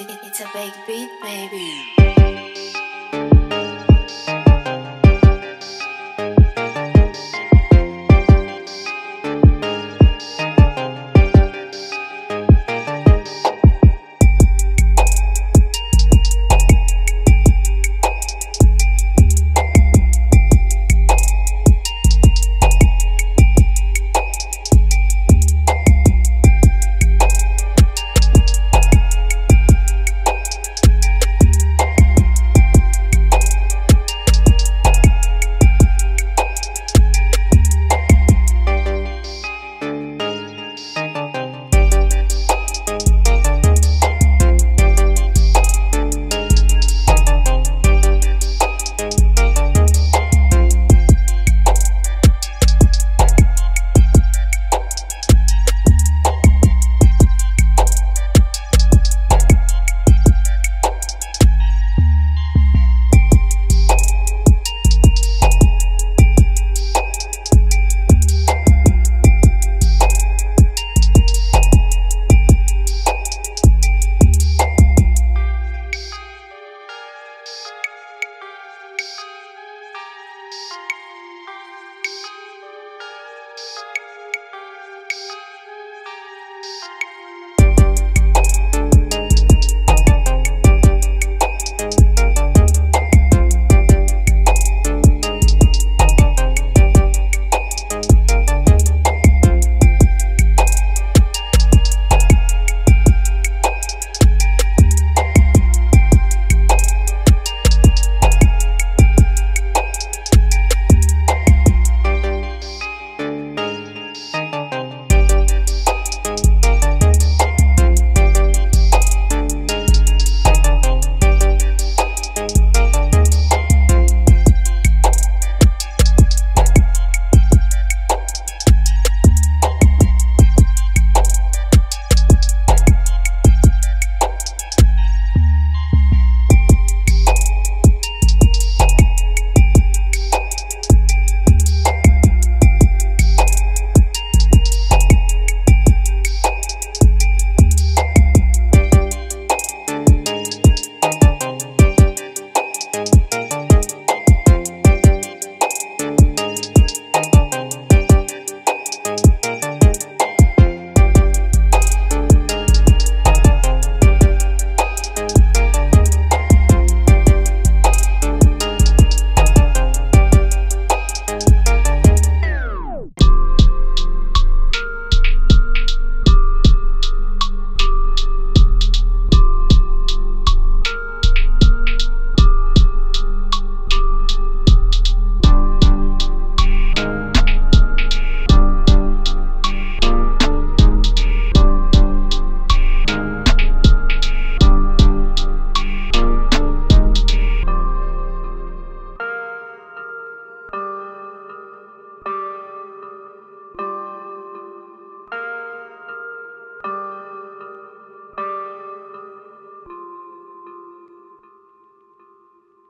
It's a big beat, baby.